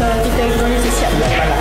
Kita goreng?